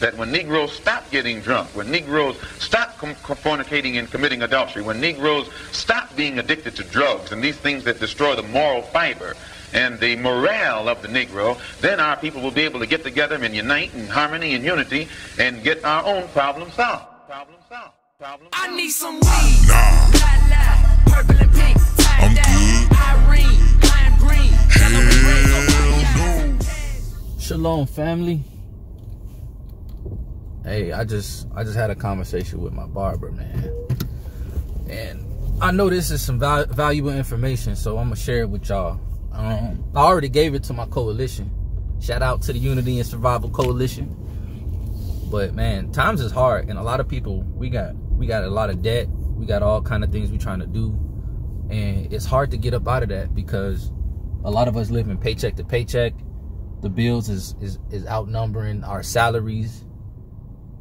that when Negroes stop getting drunk, when Negroes stop fornicating and committing adultery, when Negroes stop being addicted to drugs and these things that destroy the moral fiber and the morale of the Negro, then our people will be able to get together and unite in harmony and unity and get our own problem solved. Problem solved. Problem solved. I need some weed. Nah. La, la, purple and pink. I'm good. Irene, lime green. Hell no. Shalom, family. Hey, I just I just had a conversation with my barber, man. And I know this is some val valuable information, so I'm gonna share it with y'all. Um, I already gave it to my coalition. Shout out to the Unity and Survival Coalition. But man, times is hard, and a lot of people we got we got a lot of debt. We got all kind of things we trying to do, and it's hard to get up out of that because a lot of us live in paycheck to paycheck. The bills is is is outnumbering our salaries,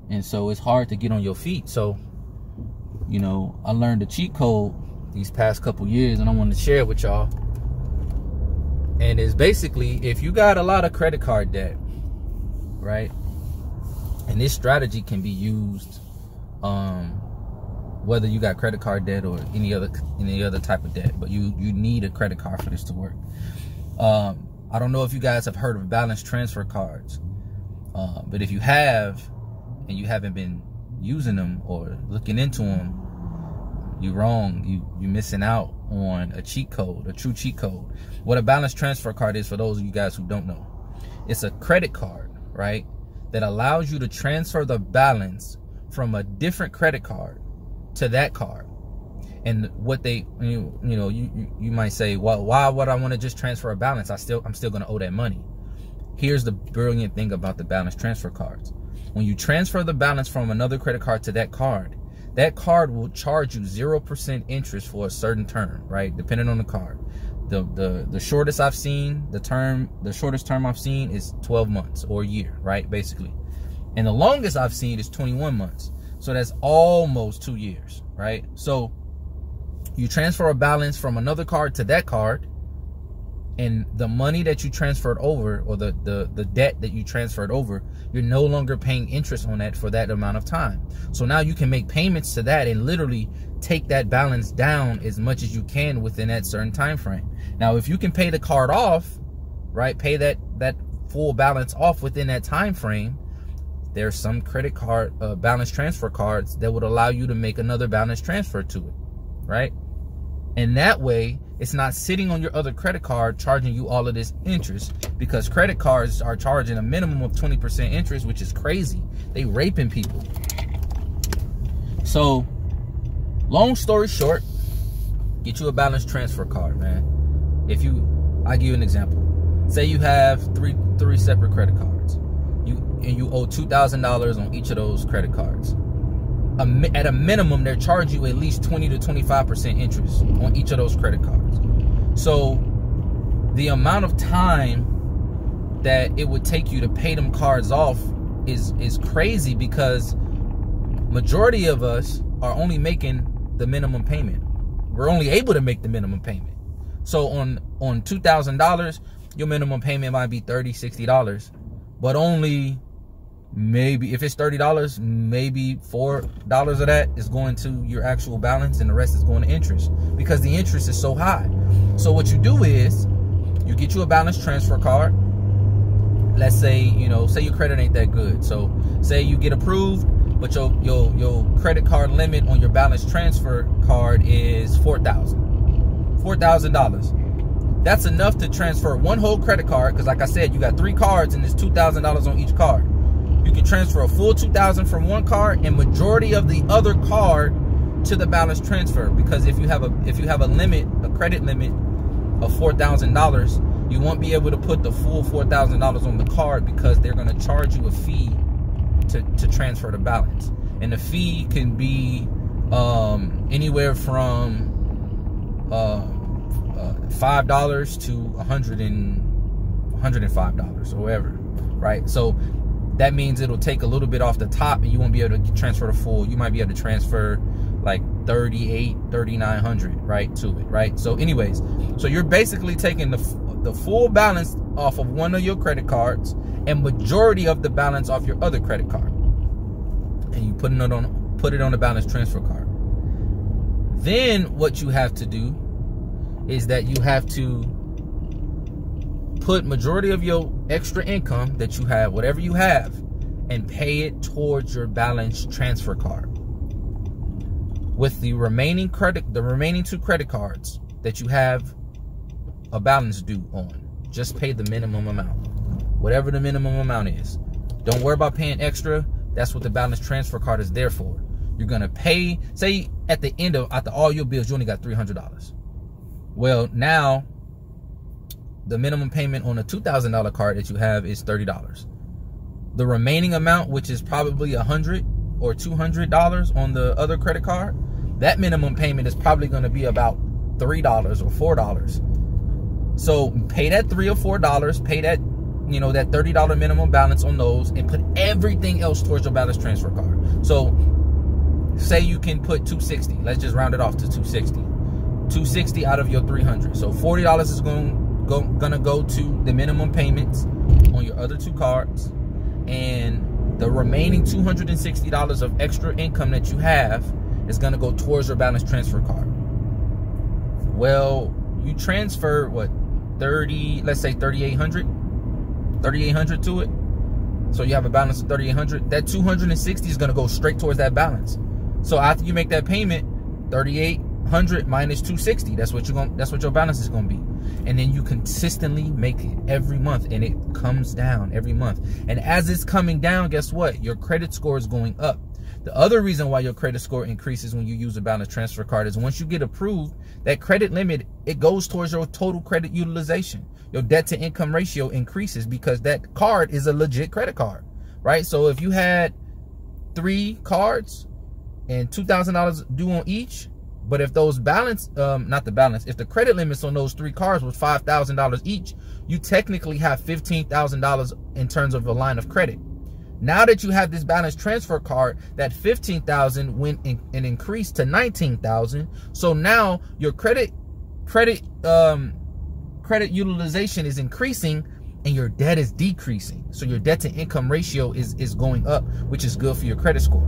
and so it's hard to get on your feet. So, you know, I learned a cheat code these past couple years, and I want to share it with y'all. And it's basically if you got a lot of credit card debt right and this strategy can be used um whether you got credit card debt or any other any other type of debt but you you need a credit card for this to work. Um i don't know if you guys have heard of balance transfer cards. Uh, but if you have and you haven't been using them or looking into them you're wrong you you're missing out on a cheat code a true cheat code what a balance transfer card is, for those of you guys who don't know, it's a credit card, right? That allows you to transfer the balance from a different credit card to that card. And what they, you, you know, you, you might say, well, why would I want to just transfer a balance? I still, I'm still going to owe that money. Here's the brilliant thing about the balance transfer cards. When you transfer the balance from another credit card to that card, that card will charge you 0% interest for a certain term, right? Depending on the card the the the shortest I've seen, the term, the shortest term I've seen is 12 months or a year, right? Basically. And the longest I've seen is 21 months. So that's almost two years, right? So you transfer a balance from another card to that card, and the money that you transferred over or the, the the debt that you transferred over you're no longer paying interest on that for that amount of time. So now you can make payments to that and literally take that balance down as much as you can within that certain time frame. Now if you can pay the card off right pay that that full balance off within that time frame there's some credit card uh, balance transfer cards that would allow you to make another balance transfer to it right and that way it's not sitting on your other credit card charging you all of this interest because credit cards are charging a minimum of 20% interest, which is crazy. They raping people. So, long story short, get you a balance transfer card, man. If you, I'll give you an example. Say you have three three separate credit cards. You and you owe two thousand dollars on each of those credit cards at a minimum, they're charging you at least 20 to 25% interest on each of those credit cards. So the amount of time that it would take you to pay them cards off is is crazy because majority of us are only making the minimum payment. We're only able to make the minimum payment. So on on $2,000, your minimum payment might be 30, 60 dollars, but only maybe if it's $30 maybe $4 of that is going to your actual balance and the rest is going to interest because the interest is so high. So what you do is you get you a balance transfer card. Let's say you know say your credit ain't that good. So say you get approved but your your your credit card limit on your balance transfer card is $4000 $4000 that's enough to transfer one whole credit card because like i said you got three cards and there's $2000 on each card you can transfer a full 2000 from one card and majority of the other card to the balance transfer. Because if you have a if you have a limit a credit limit of $4000 you won't be able to put the full $4000 on the card because they're going to charge you a fee to, to transfer the balance. And the fee can be um, anywhere from uh, uh, five dollars to a hundred and hundred and five dollars or whatever right? So that means it'll take a little bit off the top and you won't be able to transfer the full. You might be able to transfer like 38, 3900, right, to it, right? So anyways, so you're basically taking the, the full balance off of one of your credit cards and majority of the balance off your other credit card. And you put it on put it on a balance transfer card. Then what you have to do is that you have to put majority of your extra income that you have, whatever you have, and pay it towards your balance transfer card. With the remaining credit, the remaining two credit cards that you have a balance due on, just pay the minimum amount. Whatever the minimum amount is. Don't worry about paying extra. That's what the balance transfer card is there for. You're gonna pay, say at the end of after all your bills, you only got $300. Well, now the minimum payment on a $2,000 card that you have is $30. The remaining amount, which is probably a 100 or $200 on the other credit card, that minimum payment is probably going to be about $3 or $4. So pay that 3 or $4, pay that you know that $30 minimum balance on those and put everything else towards your balance transfer card. So say you can put 260. Let's just round it off to 260. 260 out of your 300. So $40 is going go, gonna go to the minimum payments on your other two cards and the remaining $260 of extra income that you have is gonna go towards your balance transfer card. Well you transfer what 30 let's say 3800 3800 to it? So you have a balance of 3800 that 260 is going to go straight towards that balance. So after you make that payment 3800 minus 260 that's what you're going to that's what your balance is going to be and then you consistently make it every month and it comes down every month. And as it's coming down guess what? Your credit score is going up. The other reason why your credit score increases when you use a balance transfer card is once you get approved that credit limit it goes towards your total credit utilization. Your debt to income ratio increases because that card is a legit credit card right? So if you had three cards and $2000 due on each but if those balance, um, not the balance, if the credit limits on those three cars was five thousand dollars each, you technically have fifteen thousand dollars in terms of a line of credit. Now that you have this balance transfer card, that fifteen thousand went in, and increased to nineteen thousand. So now your credit credit um, credit utilization is increasing and your debt is decreasing. So your debt to income ratio is is going up, which is good for your credit score.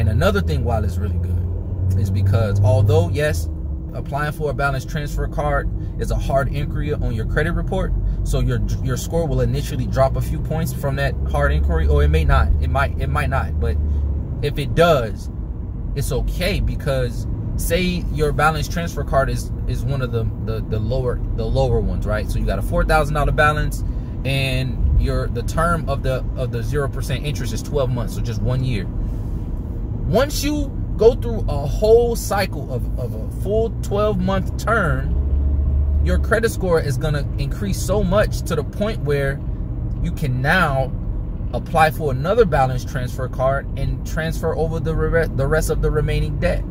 And another thing, while it's really good is because although, yes, applying for a balance transfer card is a hard inquiry on your credit report, so your your score will initially drop a few points from that hard inquiry, or it may not. It might it might not, but if it does, it's okay because say your balance transfer card is is one of the the, the lower the lower ones, right? So you got a four thousand dollar balance, and your the term of the of the zero percent interest is twelve months, so just one year. Once you go through a whole cycle of, of a full 12 month term, your credit score is going to increase so much to the point where you can now apply for another balance transfer card and transfer over the, re the rest of the remaining debt.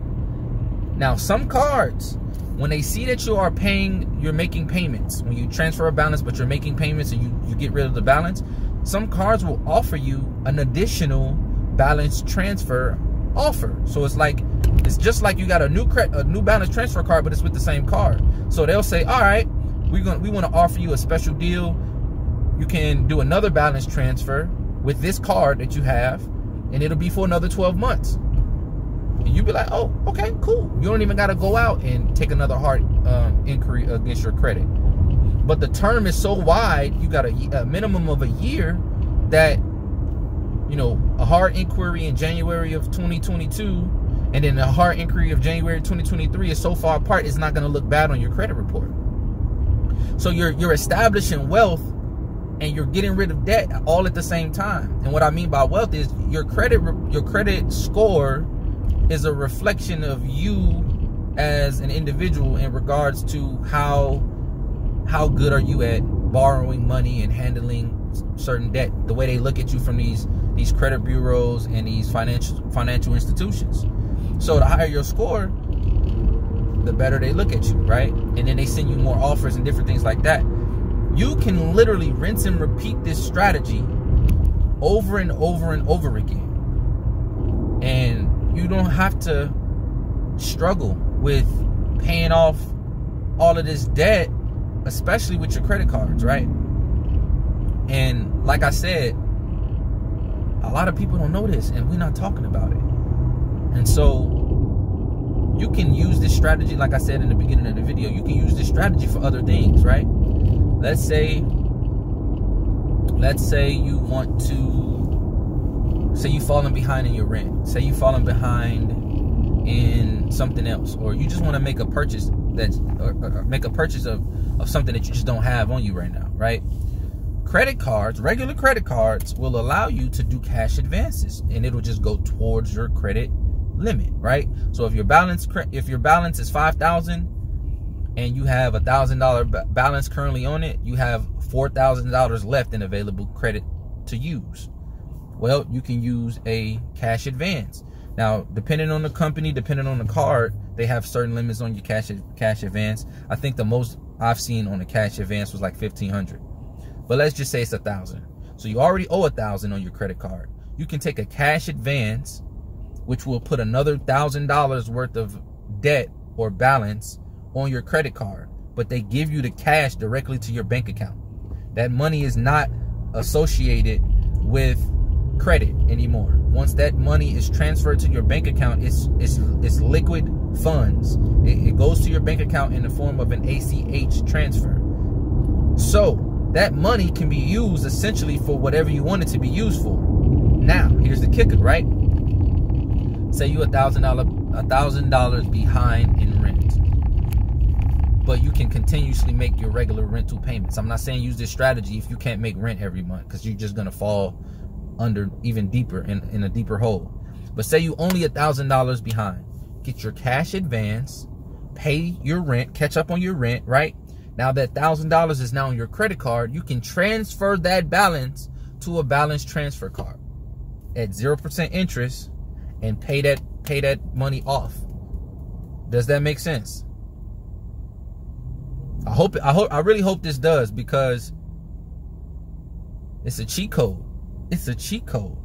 Now, some cards, when they see that you are paying, you're making payments, when you transfer a balance, but you're making payments and you, you get rid of the balance, some cards will offer you an additional balance transfer offer. So it's like it's just like you got a new credit, a new balance transfer card, but it's with the same card. So they'll say, all right, we're gonna we want to offer you a special deal. You can do another balance transfer with this card that you have, and it'll be for another 12 months. And you'll be like, oh, okay, cool. You don't even got to go out and take another hard um, inquiry against your credit. But the term is so wide, you got a, a minimum of a year that you know, a hard inquiry in January of 2022 and then a hard inquiry of January 2023 is so far apart, it's not going to look bad on your credit report. So you're you're establishing wealth and you're getting rid of debt all at the same time. And what I mean by wealth is your credit your credit score is a reflection of you as an individual in regards to how how good are you at borrowing money and handling certain debt the way they look at you from these these credit bureaus and these financial financial institutions. So the higher your score, the better they look at you, right? And then they send you more offers and different things like that. You can literally rinse and repeat this strategy over and over and over again. And you don't have to struggle with paying off all of this debt, especially with your credit cards, right? And like I said, a lot of people don't know this and we're not talking about it. And so you can use this strategy, like I said in the beginning of the video, you can use this strategy for other things, right? Let's say, let's say you want to, say you're falling behind in your rent. Say you're falling behind in something else, or you just want to make a purchase that, or, or make a purchase of, of something that you just don't have on you right now, right? Credit cards, regular credit cards will allow you to do cash advances and it'll just go towards your credit limit, right? So if your balance if your balance is 5000 and you have a $1000 balance currently on it, you have $4,000 left in available credit to use. Well, you can use a cash advance. Now, depending on the company, depending on the card, they have certain limits on your cash cash advance. I think the most I've seen on a cash advance was like 1500. But let's just say it's a 1000. So you already owe a 1000 on your credit card. You can take a cash advance which will put another thousand dollars worth of debt or balance on your credit card but they give you the cash directly to your bank account that money is not associated with credit anymore once that money is transferred to your bank account it's it's it's liquid funds it, it goes to your bank account in the form of an ach transfer so that money can be used essentially for whatever you want it to be used for. Now here's the kicker right? Say you a thousand dollar a thousand dollars behind in rent but you can continuously make your regular rental payments. I'm not saying use this strategy if you can't make rent every month because you're just gonna fall under even deeper in, in a deeper hole. But say you only a thousand dollars behind. Get your cash advance pay your rent catch up on your rent right now that thousand dollars is now on your credit card you can transfer that balance to a balance transfer card at 0% interest and pay that pay that money off. Does that make sense? I hope I hope I really hope this does because it's a cheat code. It's a cheat code.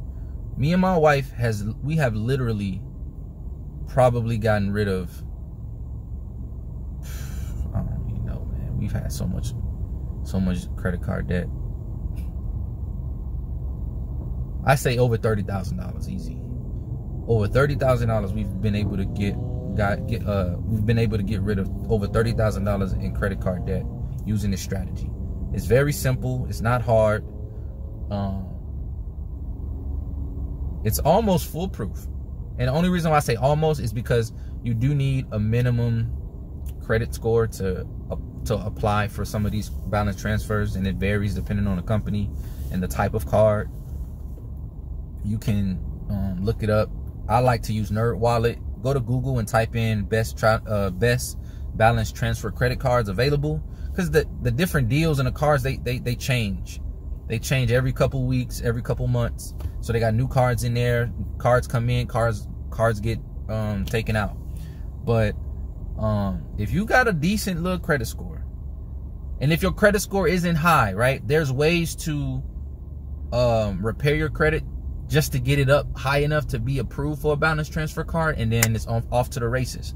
Me and my wife has we have literally probably gotten rid of I don't even know, man. We've had so much so much credit card debt. I say over thirty thousand dollars easy over thirty thousand dollars we've been able to get got get uh we've been able to get rid of over thirty thousand dollars in credit card debt using this strategy. It's very simple. It's not hard. Um, it's almost foolproof. And the only reason why I say almost is because you do need a minimum credit score to to apply for some of these balance transfers, and it varies depending on the company and the type of card. You can um, look it up I like to use NerdWallet. Go to Google and type in best try, uh, best balance transfer credit cards available because the the different deals in the cards they they they change. They change every couple weeks, every couple months. So they got new cards in there. Cards come in, cards cards get um, taken out. But um, if you got a decent little credit score, and if your credit score isn't high, right? There's ways to um, repair your credit just to get it up high enough to be approved for a balance transfer card and then it's on, off to the races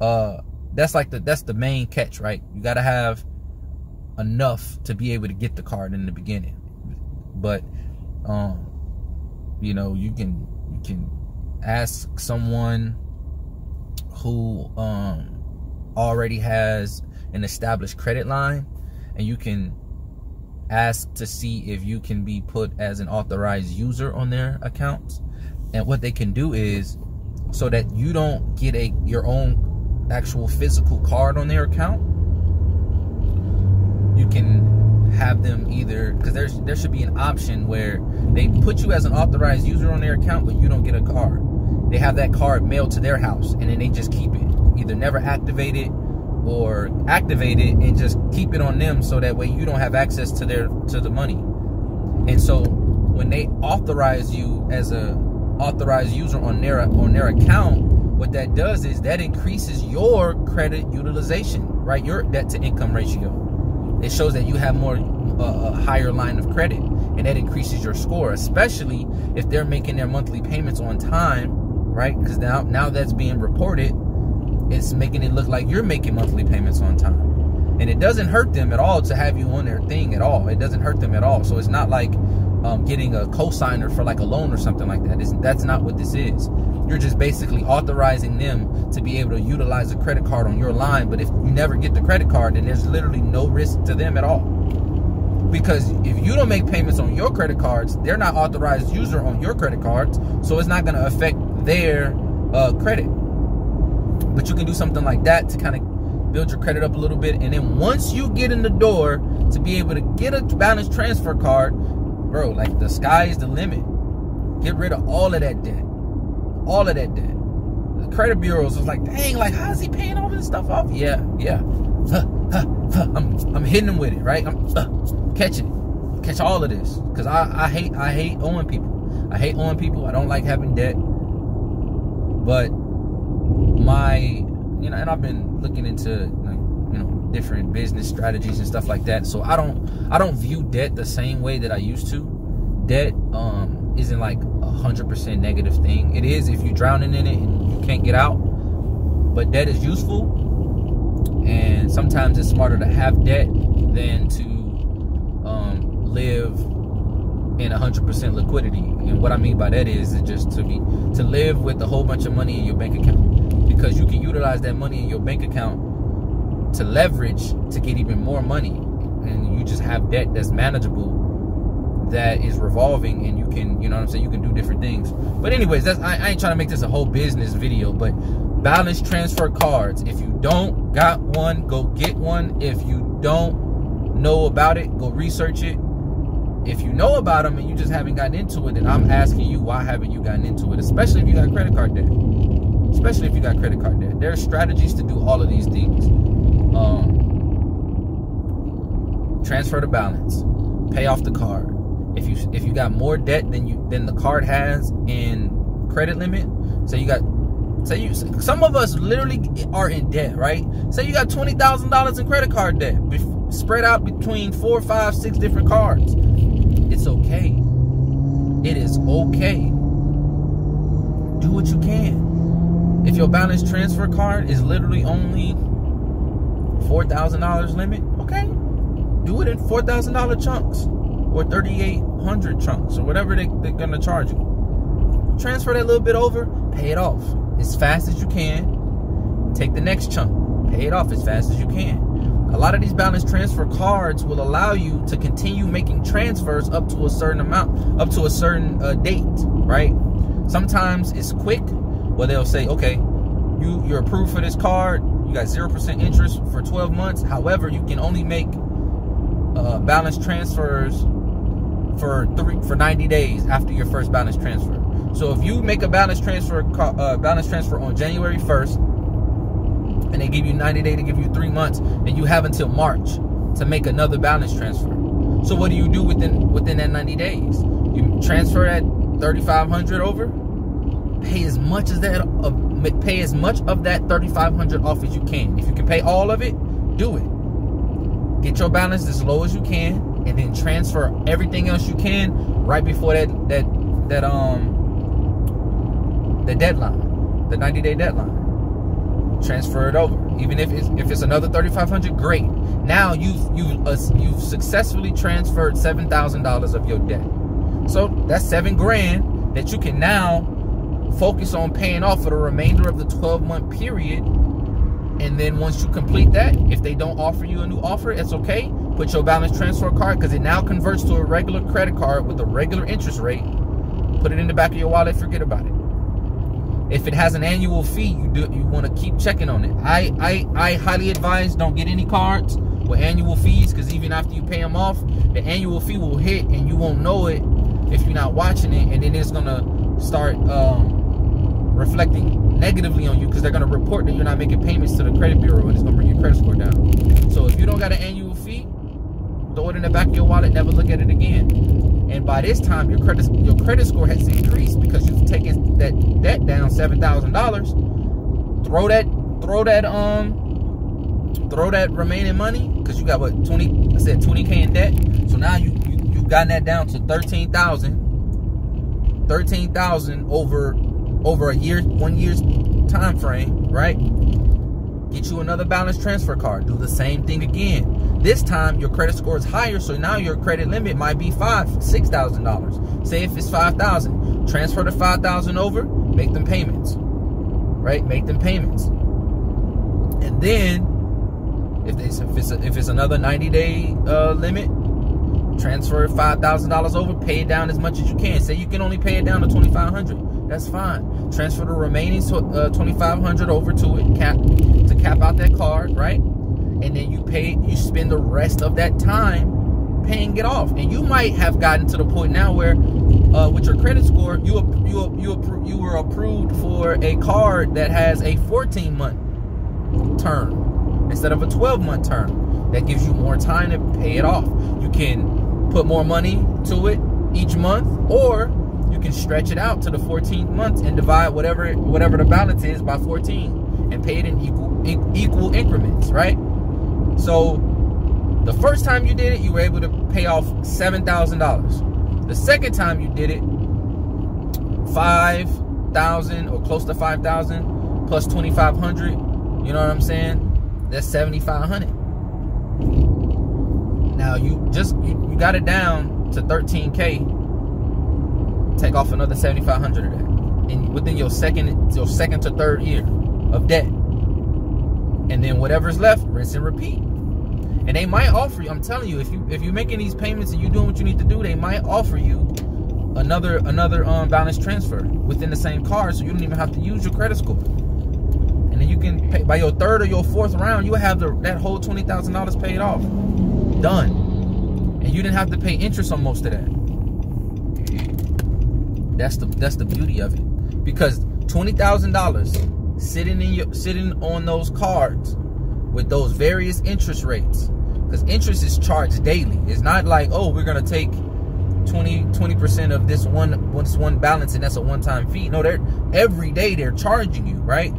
uh that's like the that's the main catch right you got to have enough to be able to get the card in the beginning but um you know you can you can ask someone who um already has an established credit line and you can ask to see if you can be put as an authorized user on their accounts. And what they can do is so that you don't get a your own actual physical card on their account, you can have them either because there's there should be an option where they put you as an authorized user on their account, but you don't get a card. They have that card mailed to their house and then they just keep it. Either never activate it or activate it and just keep it on them so that way you don't have access to their to the money. And so when they authorize you as a authorized user on their on their account, what that does is that increases your credit utilization, right? Your debt to income ratio. It shows that you have more uh, a higher line of credit, and that increases your score, especially if they're making their monthly payments on time, right? Because now now that's being reported it's making it look like you're making monthly payments on time. and it doesn't hurt them at all to have you on their thing at all. It doesn't hurt them at all. So it's not like um, getting a cosigner for like a loan or something like that. It's, that's not what this is. You're just basically authorizing them to be able to utilize a credit card on your line. But if you never get the credit card, then there's literally no risk to them at all. Because if you don't make payments on your credit cards, they're not authorized user on your credit cards, so it's not going to affect their uh, credit. But you can do something like that to kind of build your credit up a little bit, and then once you get in the door to be able to get a balance transfer card, bro, like the sky is the limit. Get rid of all of that debt, all of that debt. The credit bureaus was like, dang, like how's he paying all this stuff off? Yeah, yeah. I'm I'm hitting him with it, right? I'm uh, catching it. catch all of this because I I hate I hate owing people. I hate owing people. I don't like having debt. But my you know, and I've been looking into like you know different business strategies and stuff like that. So I don't I don't view debt the same way that I used to. Debt um isn't like a hundred percent negative thing. It is if you're drowning in it and you can't get out. But debt is useful and sometimes it's smarter to have debt than to um, live in 100% liquidity. And what I mean by that is, just to be to live with a whole bunch of money in your bank account because you can utilize that money in your bank account to leverage to get even more money, and you just have debt that's manageable that is revolving and you can you know what i'm saying you can do different things. But anyways that's I, I ain't trying to make this a whole business video but balance transfer cards. If you don't got one go get one. If you don't know about it go research it. If you know about them and you just haven't gotten into it then i'm asking you why haven't you gotten into it? Especially if you got a credit card debt especially if you got credit card debt there are strategies to do all of these things um, transfer the balance pay off the card if you if you got more debt than you than the card has in credit limit, so you got say you some of us literally are in debt, right? Say you got twenty thousand dollars in credit card debt spread out between four, five, six different cards. It's okay. It is okay. Do what you can. If your balance transfer card is literally only four thousand dollars limit, okay, do it in four thousand dollar chunks or 3,800 chunks or whatever they, they're gonna charge you. Transfer that little bit over, pay it off as fast as you can. Take the next chunk, pay it off as fast as you can. A lot of these balance transfer cards will allow you to continue making transfers up to a certain amount, up to a certain uh, date, right? Sometimes it's quick, where they'll say, okay, you you're approved for this card. You got zero percent interest for 12 months. However, you can only make uh, balance transfers for three for 90 days after your first balance transfer. So if you make a balance transfer uh, balance transfer on January 1st, and they give you 90 days to give you three months, and you have until March to make another balance transfer. So what do you do within within that 90 days? You transfer that 3,500 over, pay as much as that uh, pay as much of that 3,500 off as you can. If you can pay all of it, do it. Get your balance as low as you can and then transfer everything else you can right before that that that um the deadline, the 90 day deadline. Transfer it over, even if it's if it's another 3,500, great. Now you've you've uh, you've successfully transferred seven thousand dollars of your debt. So that's seven grand that you can now focus on paying off for the remainder of the 12 month period. And then once you complete that, if they don't offer you a new offer, it's okay put your balance transfer card because it now converts to a regular credit card with a regular interest rate. Put it in the back of your wallet, forget about it. If it has an annual fee, you do you want to keep checking on it. I I, I highly advise don't get any cards with annual fees because even after you pay them off, the annual fee will hit and you won't know it if you're not watching it, and then it's gonna start um, reflecting negatively on you because they're gonna report that you're not making payments to the credit bureau and it's gonna bring your credit score down. So if you don't got an annual fee, throw it in the back of your wallet, never look at it again. And by this time, your credit your credit score has increased because you've taken that debt down seven thousand dollars. Throw that throw that um throw that remaining money because you got what 20 I said 20k in debt. So now you you you've gotten that down to 13,000 13,000 over over a year one year's time frame, right? Get you another balance transfer card. Do the same thing again. This time your credit score is higher, so now your credit limit might be five, six thousand dollars. Say if it's five thousand, transfer the five thousand over, make them payments. Right? Make them payments. And then if, they, if it's a, if it's another 90 day uh, limit, transfer five thousand dollars over, pay it down as much as you can. Say you can only pay it down to twenty five hundred. That's fine. Transfer the remaining uh, twenty five hundred over to it, cap to cap out that card, right? And then you pay. You spend the rest of that time paying it off. And you might have gotten to the point now where, uh, with your credit score, you you you you were approved for a card that has a fourteen month term instead of a twelve month term. That gives you more time to pay it off. You can put more money to it each month, or you can stretch it out to the 14th month and divide whatever whatever the balance is by 14 and pay it in equal equal increments, right? So the first time you did it, you were able to pay off seven thousand dollars. The second time you did it, five thousand or close to five thousand plus twenty five hundred. You know what I'm saying? That's seventy five hundred. Now you just you, you got it down to 13k. Take off another 7,500 of that, and within your second your second to third year of debt, and then whatever's left, rinse and repeat. And they might offer you. I'm telling you, if you if you're making these payments and you're doing what you need to do, they might offer you another another um, balance transfer within the same card, so you don't even have to use your credit score. And then you can pay by your third or your fourth round, you have the, that whole twenty thousand dollars paid off done. And you didn't have to pay interest on most of that. That's the that's the beauty of it. Because twenty thousand dollars sitting in your sitting on those cards with those various interest rates. Because interest is charged daily. It's not like, oh, we're gonna take 20 percent of this one this one balance and that's a one-time fee. No, they're every day they're charging you, right?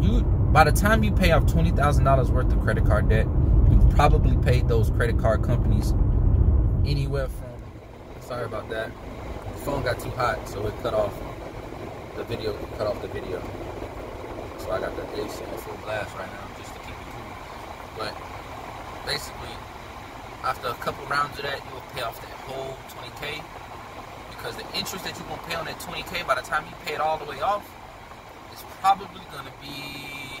You by the time you pay off twenty thousand dollars worth of credit card debt, You've probably paid those credit card companies anywhere from. Sorry about that. Phone got too hot, so it cut off the video. Cut off the video. So I got the AC on full blast right now, just to keep it cool. But basically, after a couple rounds of that, you will pay off that whole 20k because the interest that you're gonna pay on that 20k by the time you pay it all the way off is probably gonna be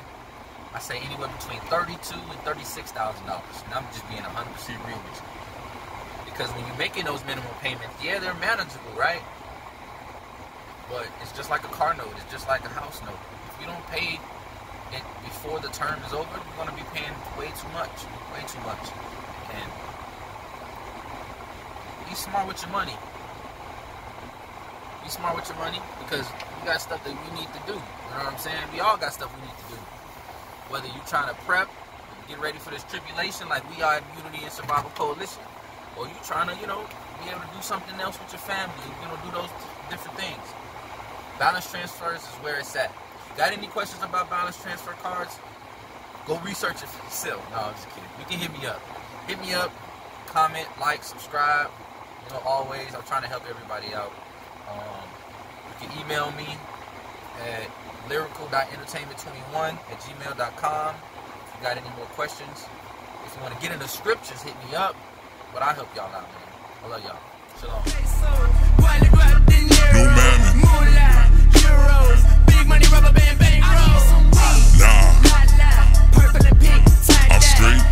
I say anywhere between thirty-two and thirty-six thousand dollars, and I'm just being hundred percent real with you. Because when you're making those minimum payments, yeah, they're manageable, right? But it's just like a car note. It's just like a house note. If you don't pay it before the term is over, you're gonna be paying way too much, way too much. And be smart with your money. Be smart with your money because you got stuff that we need to do. You know what I'm saying? We all got stuff we need to do. Whether you're trying to prep, get ready for this tribulation like we are at Unity and Survival Coalition, or you trying to, you know, be able to do something else with your family, you know, do those different things. Balance transfers is where it's at. You got any questions about balance transfer cards, go research it for yourself. No, I'm just kidding. You can hit me up. Hit me up, comment, like, subscribe. You know, always, I'm trying to help everybody out. Um, you can email me at lyrical.entertainment21 at gmail.com. If you got any more questions, if you want to get into scriptures, hit me up. But I help y'all out, man. I love y'all. Shalom. New mammy. Moonlight, euros, big money, rubber band, bank. Nah. Purple and pink, I'm straight.